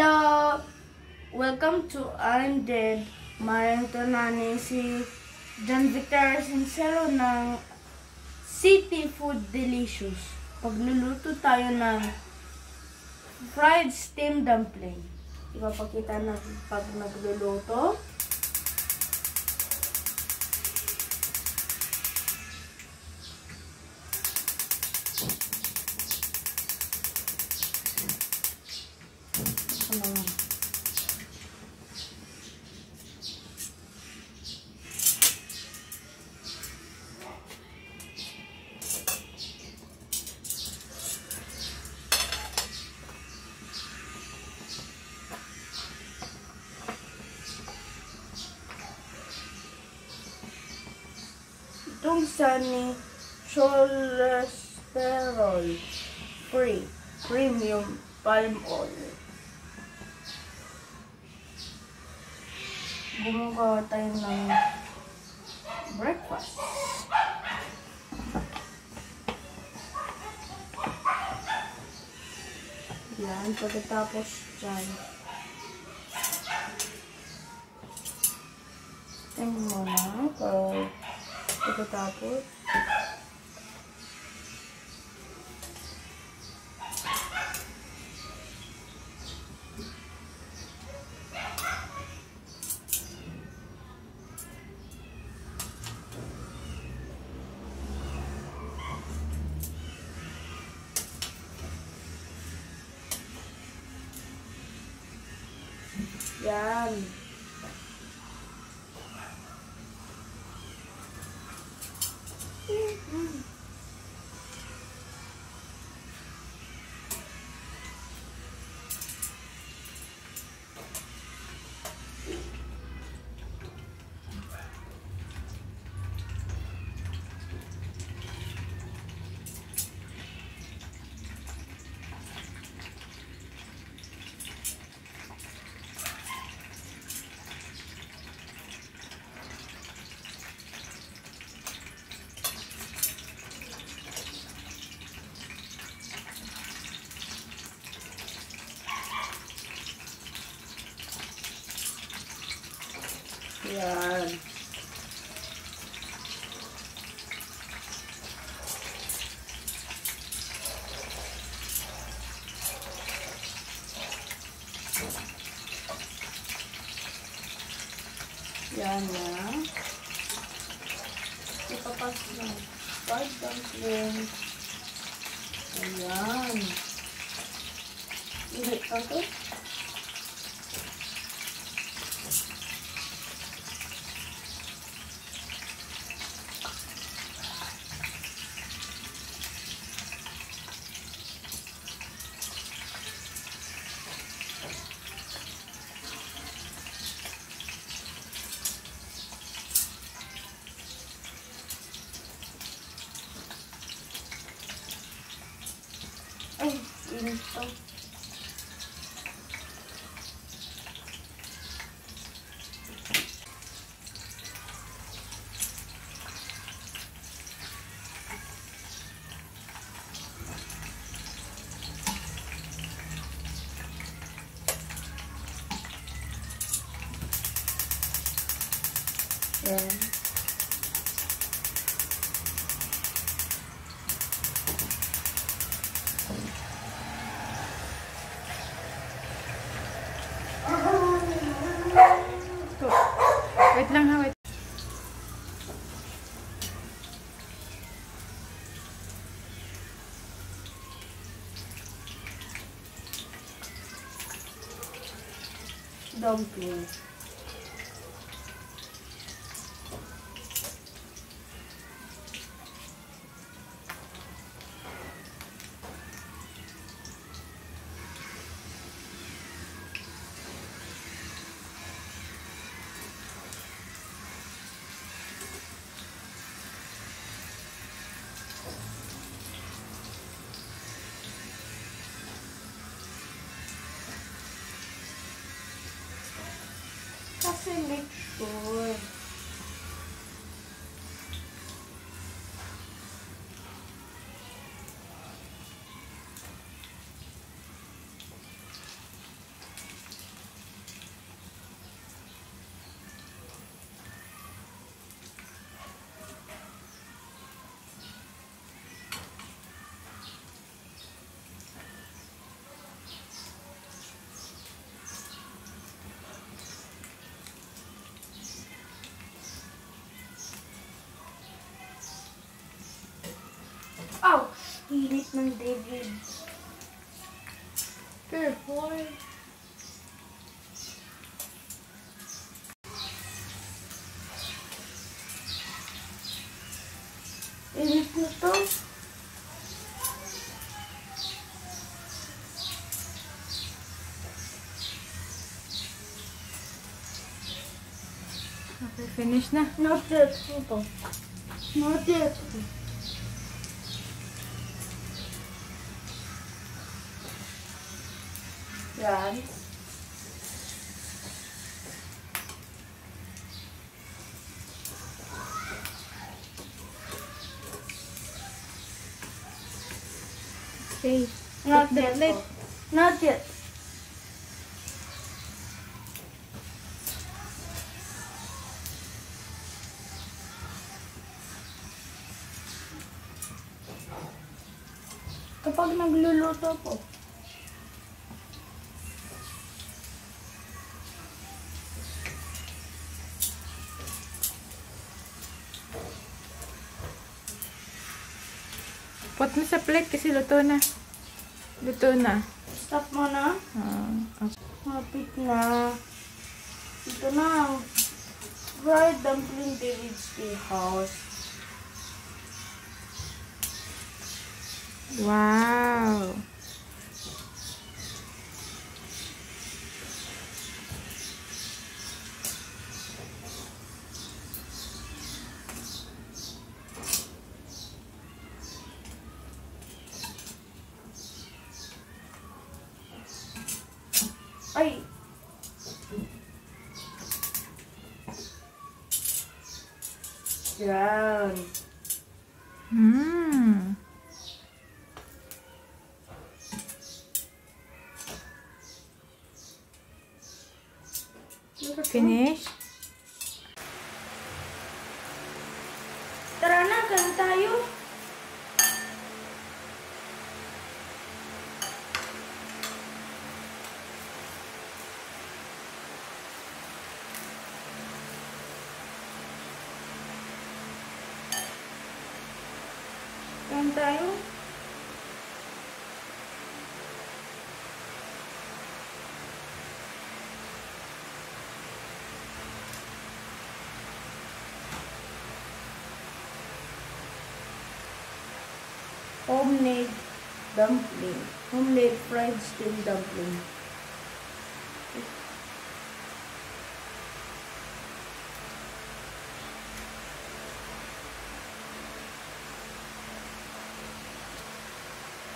Hello! Welcome to I'm Dead. Mayang tunani si John Victor Sincero ng City Food Delicious. Pagluluto tayo ng fried steam dumpling. Ipapakita natin pag nagluluto. Itong sunny cholesterol free premium palm oil. Gumagawa tayo ng breakfast. Yan, pagkatapos dyan. Tingnan mo na. Pag pagkatapos. Yan. Yan na. Ipapas na. Five dumplings. Ayan. Hindi pa know how it Dumpling. Kasi mixture. Ng David. Careful. Init na to. Okay, finish na. Not yet. Not yet. Yan. Okay. Not yet. plate. po. Not yet. Kapag nagluluto po, sa plate kasi luto na. Luto na. stop mo na. Ah, okay. Hapit na. Ito na ang fried dumpling David's Steakhouse. Wow. Ay! Yan. Hmm. Tayo. Homemade dumpling. Homemade fried steamed dumpling.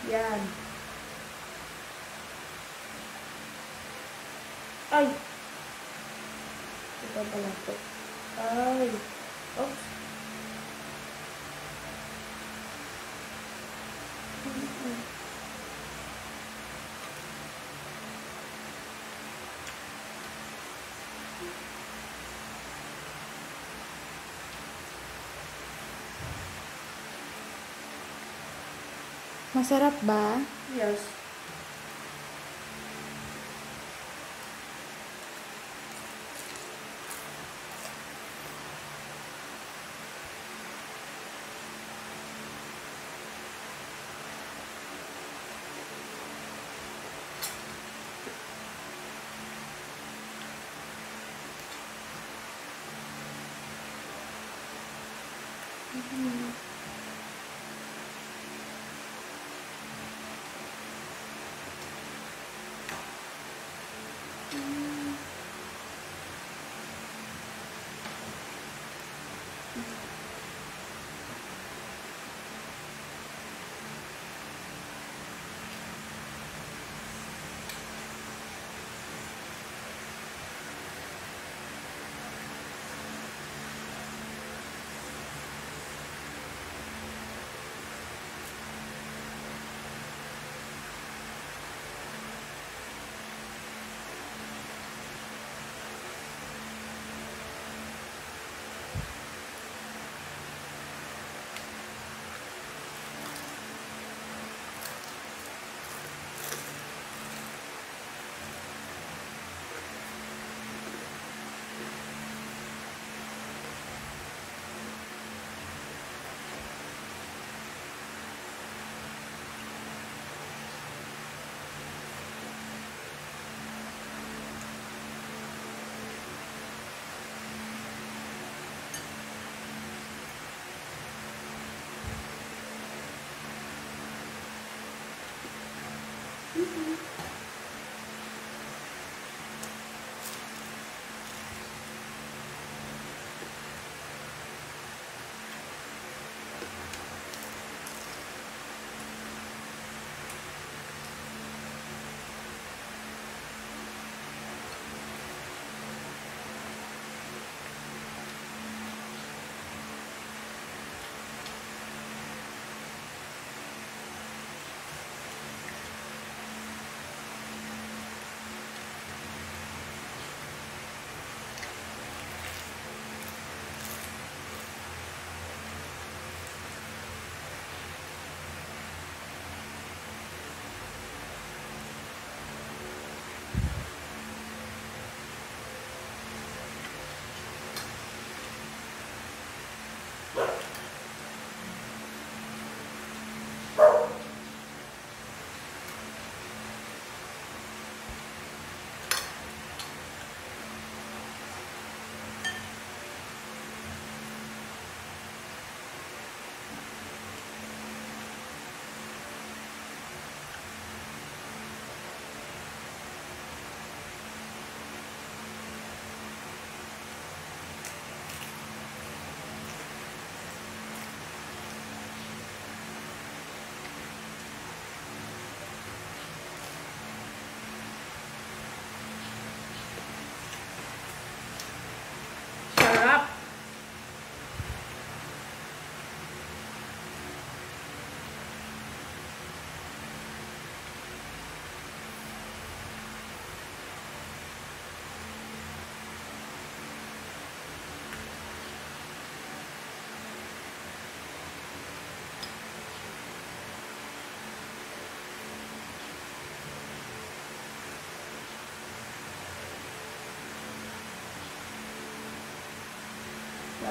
Yan. Ay! Ito pala to. Ay! Oops. Masarap ba? Yes. Mm-hmm.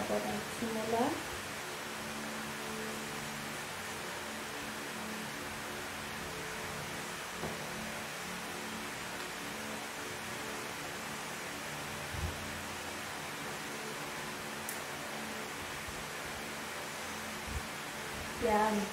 Po tayo simula. Yan.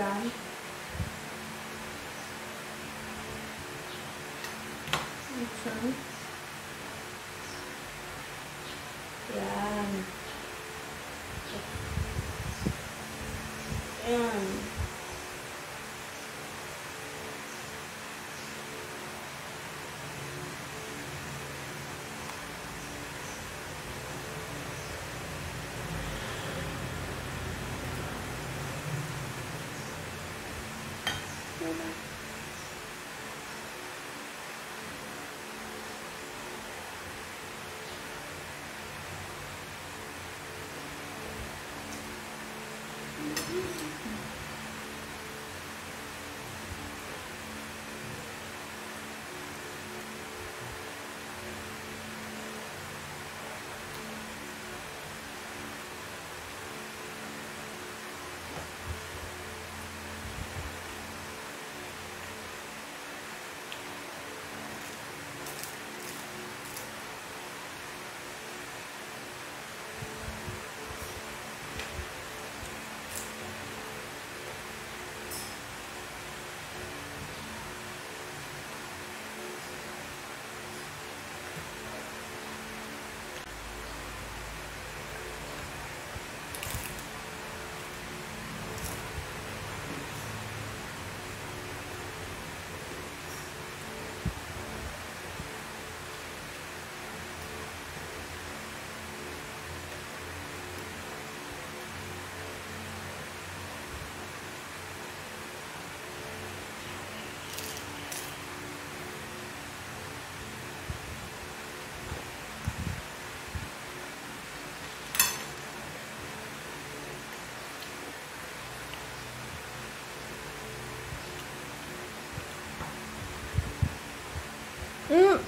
Yan. Buksan. Mm.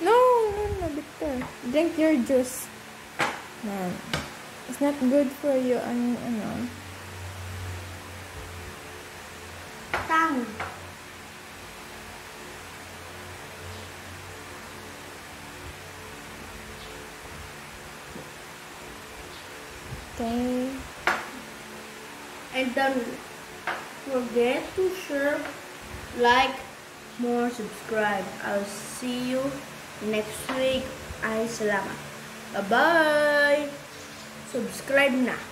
No, no, no, Victor. Drink your juice. Man, it's not good for you. Ano, ano. Okay. And don't forget to share, like, more, subscribe. I'll see you next week. Ay. Bye-bye! Subscribe na.